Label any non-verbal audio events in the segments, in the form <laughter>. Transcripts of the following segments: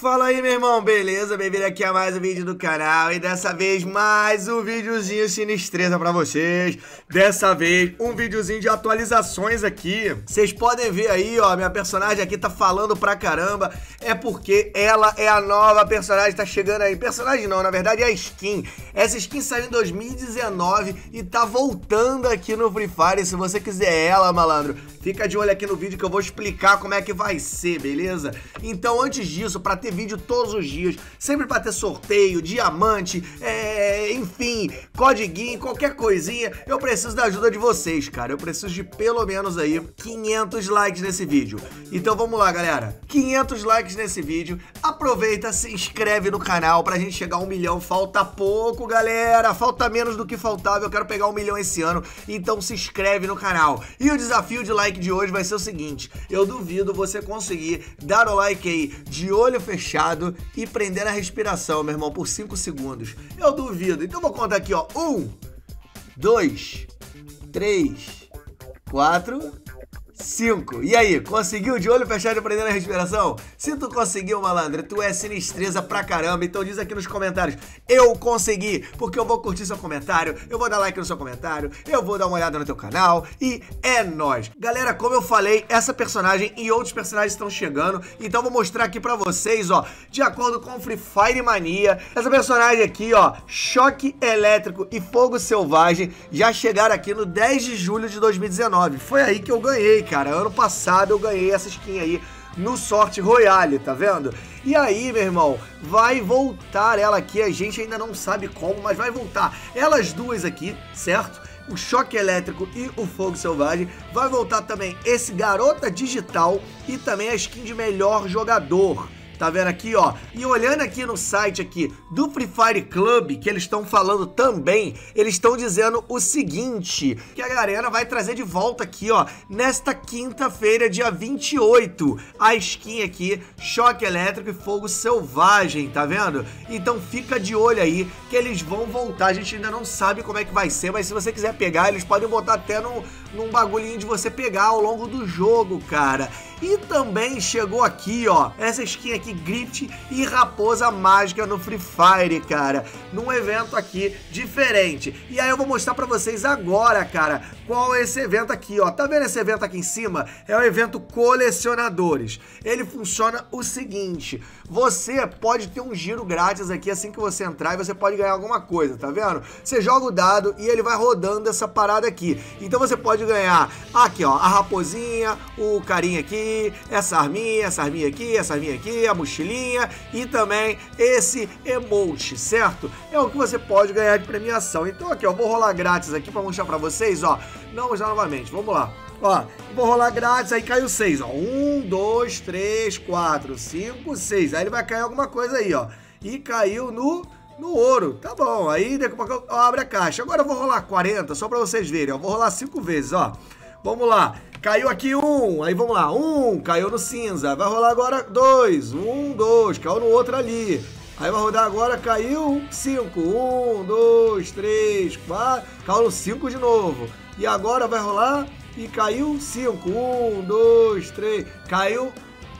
Fala aí, meu irmão, beleza? Bem-vindo aqui a mais um vídeo do canal e dessa vez mais um videozinho sinistreza pra vocês. Dessa vez, um videozinho de atualizações aqui. Vocês podem ver aí, ó, minha personagem aqui tá falando pra caramba. É porque ela é a nova personagem, tá chegando aí. Personagem não, na verdade é a skin. Essa skin saiu em 2019 e tá voltando aqui no Free Fire. Se você quiser ela, malandro, fica de olho aqui no vídeo que eu vou explicar como é que vai ser, beleza? Então, antes disso, pra ter ter vídeo todos os dias, sempre para ter sorteio, diamante, é, enfim, codiguinho, qualquer coisinha, eu preciso da ajuda de vocês, cara. Eu preciso de pelo menos aí 500 likes nesse vídeo. Então vamos lá, galera. 500 likes nesse vídeo. Aproveita, se inscreve no canal pra gente chegar a um milhão. Falta pouco, galera. Falta menos do que faltava. Eu quero pegar um milhão esse ano. Então se inscreve no canal. E o desafio de like de hoje vai ser o seguinte. Eu duvido você conseguir dar o like aí de olho fechado fechado e prender a respiração, meu irmão, por 5 segundos. Eu duvido. Então vou contar aqui, ó. 1, 2, 3, 4, 5. E aí, conseguiu de olho fechado prendendo a respiração? Se tu conseguiu, malandro, tu é sinistreza pra caramba. Então diz aqui nos comentários, eu consegui, porque eu vou curtir seu comentário, eu vou dar like no seu comentário, eu vou dar uma olhada no teu canal e é nóis. Galera, como eu falei, essa personagem e outros personagens estão chegando, então vou mostrar aqui pra vocês, ó, de acordo com Free Fire Mania, essa personagem aqui, ó, Choque Elétrico e Fogo Selvagem, já chegaram aqui no 10 de julho de 2019. Foi aí que eu ganhei, cara. Ano passado eu ganhei essa skin aí no Sorte Royale, tá vendo? E aí, meu irmão, vai voltar ela aqui, a gente ainda não sabe como, mas vai voltar. Elas duas aqui, certo? O choque elétrico e o fogo selvagem. Vai voltar também esse garota digital e também a skin de melhor jogador. Tá vendo aqui, ó? E olhando aqui no site aqui do Free Fire Club, que eles estão falando também, eles estão dizendo o seguinte, que a galera vai trazer de volta aqui, ó, nesta quinta-feira, dia 28, a skin aqui, Choque Elétrico e Fogo Selvagem, tá vendo? Então fica de olho aí, que eles vão voltar, a gente ainda não sabe como é que vai ser, mas se você quiser pegar, eles podem botar até no, num bagulhinho de você pegar ao longo do jogo, cara. E também chegou aqui, ó, essa skin aqui, Grift e Raposa Mágica no Free Fire, cara. Num evento aqui diferente. E aí eu vou mostrar pra vocês agora, cara, qual é esse evento aqui, ó. Tá vendo esse evento aqui em cima? É o evento Colecionadores. Ele funciona o seguinte, você pode ter um giro grátis aqui assim que você entrar e você pode ganhar alguma coisa, tá vendo? Você joga o dado e ele vai rodando essa parada aqui. Então você pode ganhar aqui, ó, a raposinha, o carinha aqui, essa arminha, essa arminha aqui, essa arminha aqui, a mochilinha e também esse emote, certo? É o que você pode ganhar de premiação. Então aqui, ó, vou rolar grátis aqui para mostrar para vocês, ó. Não, já novamente, vamos lá. Ó, vou rolar grátis, aí caiu seis, ó. Um, dois, três, quatro, cinco, seis. Aí ele vai cair alguma coisa aí, ó. E caiu no no ouro. Tá bom, aí daqui a pouco eu abro a caixa. Agora eu vou rolar 40, só pra vocês verem, ó. Vou rolar cinco vezes, ó. Vamos lá. Caiu aqui um, aí vamos lá, um, caiu no cinza. Vai rolar agora dois, um, dois, caiu no outro ali. Aí vai rodar agora, caiu 5. 1, 2, 3, 4. Caiu 5 de novo. E agora vai rolar e caiu 5. 1, 2, 3. Caiu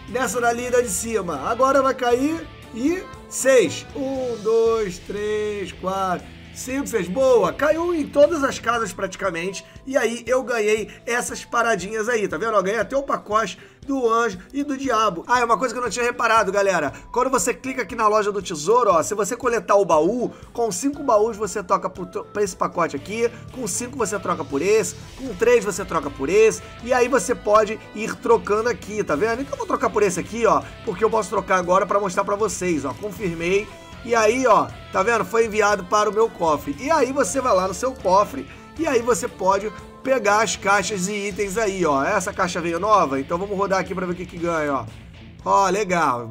nessa da linha de cima. Agora vai cair e 6. 1, 2, 3, 4. Simpsons, boa! Caiu em todas as casas praticamente. E aí eu ganhei essas paradinhas aí, tá vendo? Eu ganhei até o pacote do anjo e do diabo. Ah, é uma coisa que eu não tinha reparado, galera. Quando você clica aqui na loja do tesouro, ó, se você coletar o baú, com cinco baús você toca para esse pacote aqui, com cinco você troca por esse, com três você troca por esse, e aí você pode ir trocando aqui, tá vendo? Então eu vou trocar por esse aqui, ó, porque eu posso trocar agora para mostrar para vocês, ó. Confirmei e aí, ó, tá vendo? Foi enviado para o meu cofre. E aí você vai lá no seu cofre e aí você pode pegar as caixas e itens aí, ó. Essa caixa veio nova, então vamos rodar aqui para ver o que que ganha, ó. Ó, legal.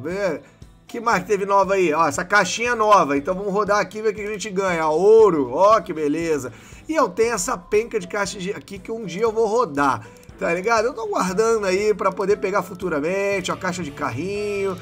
Que mais teve nova aí? Ó, essa caixinha nova. Então vamos rodar aqui e ver o que a gente ganha. Ouro, ó, que beleza. E eu tenho essa penca de caixas aqui que um dia eu vou rodar. Tá ligado? Eu tô guardando aí para poder pegar futuramente, ó, caixa de carrinho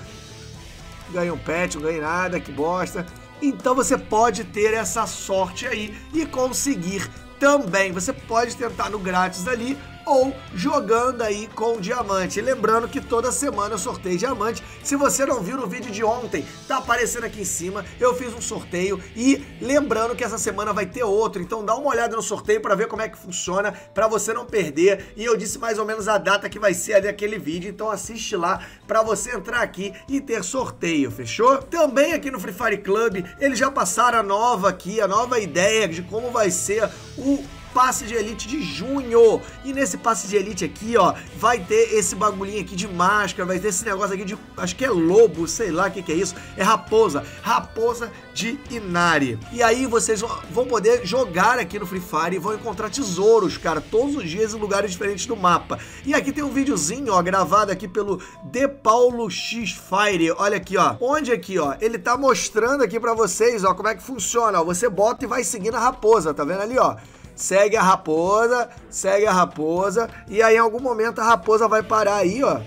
ganhei um pet, não ganhei nada, que bosta. Então você pode ter essa sorte aí e conseguir também. Você pode tentar no grátis ali ou jogando aí com diamante. lembrando que toda semana eu sorteio diamante. Se você não viu no vídeo de ontem, tá aparecendo aqui em cima, eu fiz um sorteio e lembrando que essa semana vai ter outro, então dá uma olhada no sorteio para ver como é que funciona, para você não perder. E eu disse mais ou menos a data que vai ser ali aquele vídeo, então assiste lá para você entrar aqui e ter sorteio, fechou? Também aqui no Free Fire Club, eles já passaram a nova aqui, a nova ideia de como vai ser o passe de elite de junho. E nesse passe de elite aqui, ó, vai ter esse bagulhinho aqui de máscara, vai ter esse negócio aqui de, acho que é lobo, sei lá o que, que é isso. É raposa, raposa de Inari. E aí vocês vão poder jogar aqui no Free Fire e vão encontrar tesouros, cara, todos os dias em lugares diferentes do mapa. E aqui tem um videozinho, ó, gravado aqui pelo De Paulo X Fire. Olha aqui, ó. Onde aqui, ó? Ele tá mostrando aqui pra vocês, ó, como é que funciona, ó. Você bota e vai seguindo a raposa, tá vendo ali, ó? Segue a raposa, segue a raposa, e aí em algum momento a raposa vai parar aí, ó.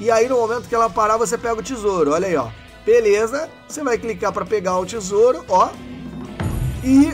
E aí no momento que ela parar, você pega o tesouro, olha aí, ó. Beleza, você vai clicar para pegar o tesouro, ó. E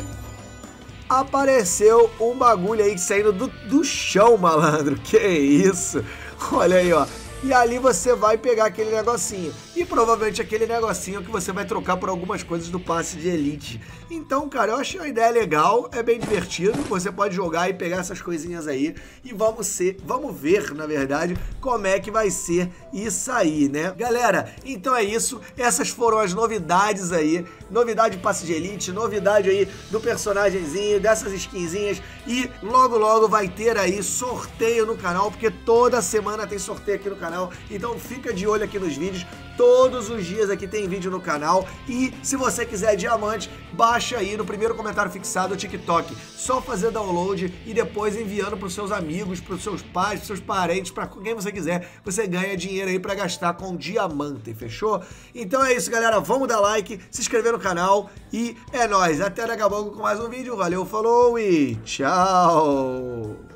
apareceu um bagulho aí saindo do, do chão, malandro. <laughs> Que isso? Olha aí, ó. E ali você vai pegar aquele negocinho. E provavelmente aquele negocinho que você vai trocar por algumas coisas do passe de elite. Então, cara, eu achei uma ideia legal, é bem divertido. Você pode jogar e pegar essas coisinhas aí. E vamos ser, vamos ver, na verdade, como é que vai ser isso aí, né? Galera, então é isso. Essas foram as novidades aí. Novidade de passe de elite, novidade aí do personagemzinho, dessas skinzinhas. E logo, logo vai ter aí sorteio no canal, porque toda semana tem sorteio aqui no canal. Então fica de olho aqui nos vídeos. Todos os dias aqui tem vídeo no canal. E se você quiser diamante, baixa aí no primeiro comentário fixado o TikTok. Só fazer download e depois enviando para os seus amigos, para os seus pais, para seus parentes, para quem você quiser. Você ganha dinheiro aí para gastar com diamante, fechou? Então é isso, galera. Vamos dar like, se inscrever no canal e é nóis. Até daqui a pouco com mais um vídeo. Valeu, falou e tchau!